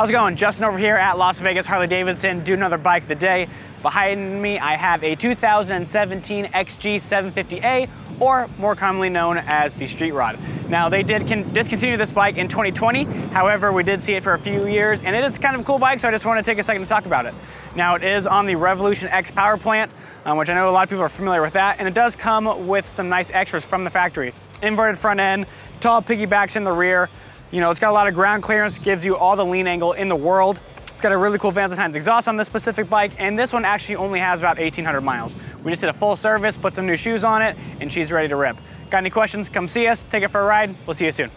How's it going? Justin over here at Las Vegas Harley Davidson, do another bike of the day. Behind me, I have a 2017 XG750A, or more commonly known as the Street Rod. Now, they did discontinue this bike in 2020. However, we did see it for a few years, and it is kind of a cool bike, so I just want to take a second to talk about it. Now, it is on the Revolution X power plant, um, which I know a lot of people are familiar with that, and it does come with some nice extras from the factory. Inverted front end, tall piggybacks in the rear, you know, it's got a lot of ground clearance, gives you all the lean angle in the world. It's got a really cool Vance Hines exhaust on this specific bike, and this one actually only has about 1,800 miles. We just did a full service, put some new shoes on it, and she's ready to rip. Got any questions? Come see us, take it for a ride. We'll see you soon.